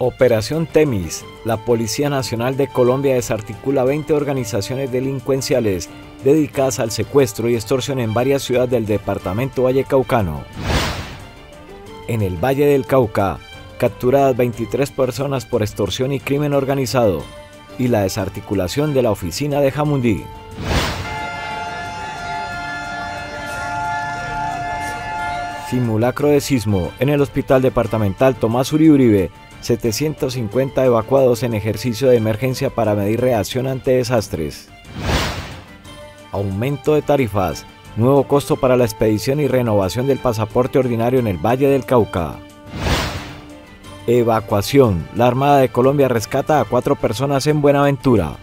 Operación Temis. La Policía Nacional de Colombia desarticula 20 organizaciones delincuenciales dedicadas al secuestro y extorsión en varias ciudades del departamento Vallecaucano. En el Valle del Cauca, capturadas 23 personas por extorsión y crimen organizado y la desarticulación de la oficina de Jamundí. Simulacro de sismo en el Hospital Departamental Tomás Uribe 750 evacuados en ejercicio de emergencia para medir reacción ante desastres. Aumento de tarifas, nuevo costo para la expedición y renovación del pasaporte ordinario en el Valle del Cauca. Evacuación, la Armada de Colombia rescata a cuatro personas en Buenaventura.